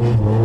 Oh.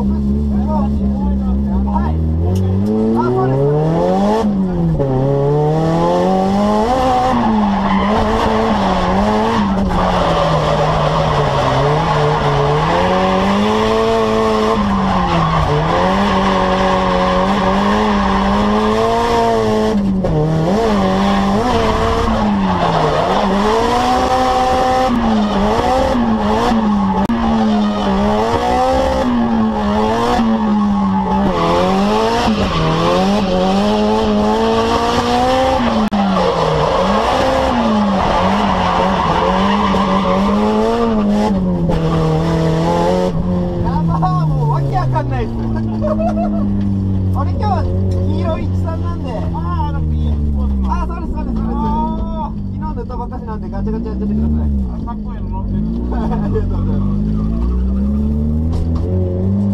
Open. あれ今日は黄色い一さんなんで。ああの PS4 ああそうですそうですそうです。昨日の歌ばかしなんでガチャガチャやっててください。あかっこいいの乗ってる。ありがとうございます。